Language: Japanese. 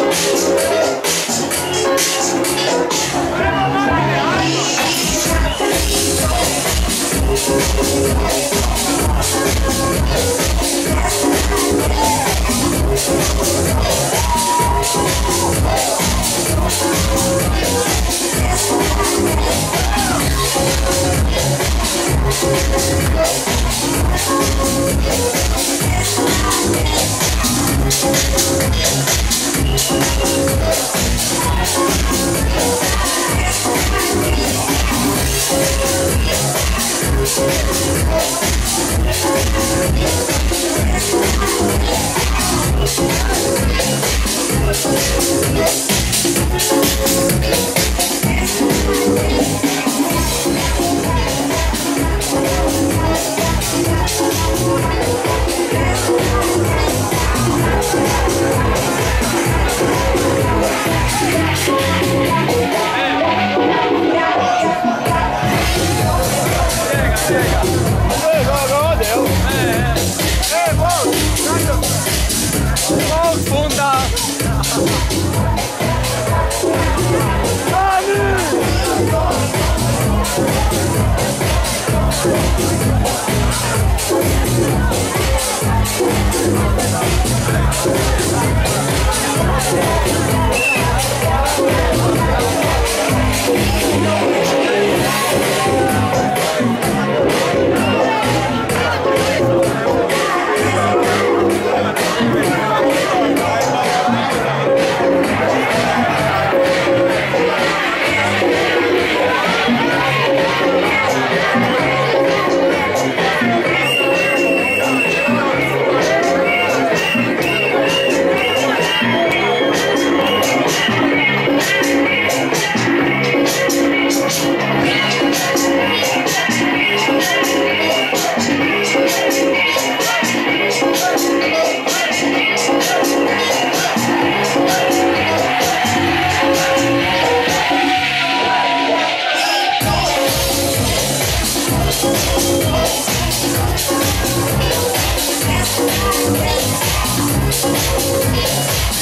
Let's go. Thank you. Chega. Chegou, agora deu. É. thank